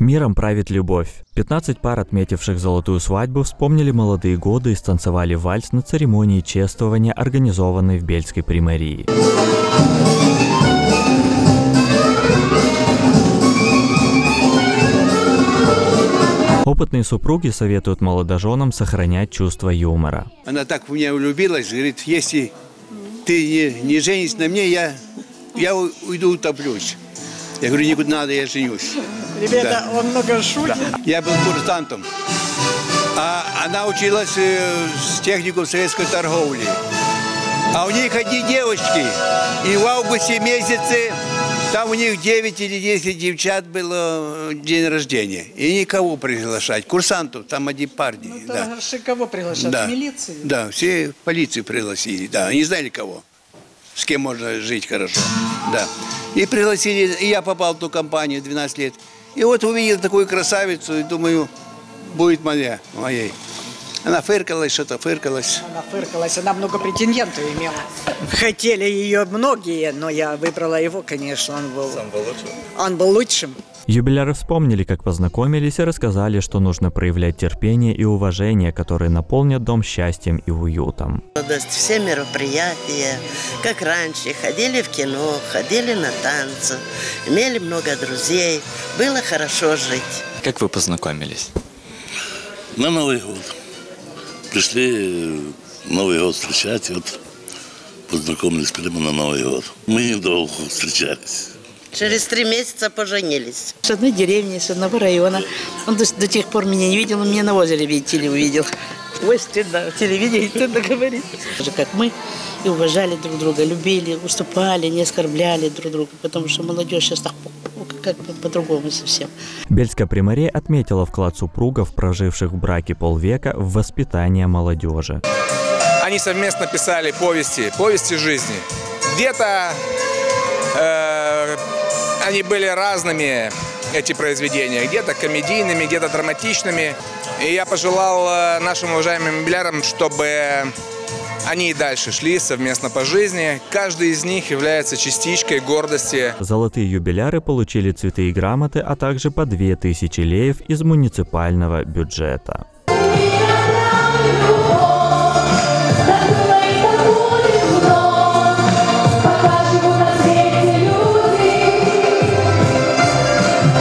Миром правит любовь. 15 пар, отметивших золотую свадьбу, вспомнили молодые годы и станцевали вальс на церемонии чествования, организованной в Бельской примарии. Опытные супруги советуют молодоженам сохранять чувство юмора. Она так в меня влюбилась, говорит, если ты не, не женишься на мне, я, я уйду утоплюсь. Я говорю, никуда надо, я женюсь. Ребята, он много шутит. Я был курсантом, а она училась э, с технику советской торговли. А у них одни девочки, и в августе месяце там у них 9 или 10 девчат было э, день рождения. И никого приглашать. Курсантов, там одни парни. Ну, да. да. кого приглашать? Да. Милиции? Да, все полицию пригласили, да, не знали кого, с кем можно жить хорошо, да. И пригласили, и я попал в ту компанию 12 лет. И вот увидел такую красавицу, и думаю, будет моя, моей. Она фыркалась, что-то фыркалась. Она фыркалась, она много претендентов имела. Хотели ее многие, но я выбрала его, конечно, он был... Он был лучшим. Юбиляры вспомнили, как познакомились и рассказали, что нужно проявлять терпение и уважение, которые наполнят дом счастьем и уютом. все мероприятия, как раньше, ходили в кино, ходили на танцы, имели много друзей, было хорошо жить. Как вы познакомились? На Новый год. Пришли э, Новый год встречать, вот познакомились прямо на Новый год. Мы недолго встречались. Через три месяца поженились. С одной деревни, с одного района. Он до, до тех пор меня не видел, он меня на озере, видите ли, увидел. Ой, стыдно, в телевидении стыдно говорить. Так же, как мы, и уважали друг друга, любили, уступали, не оскорбляли друг друга, потому что молодежь сейчас так как бы по-другому совсем. Бельская примария отметила вклад супругов, проживших в браке полвека, в воспитание молодежи. Они совместно писали повести, повести жизни. Где-то э, они были разными, эти произведения, где-то комедийными, где-то драматичными. И я пожелал э, нашим уважаемым юбилярам, чтобы они и дальше шли совместно по жизни. Каждый из них является частичкой гордости Золотые юбиляры получили цветы и грамоты, а также по 2000 леев из муниципального бюджета.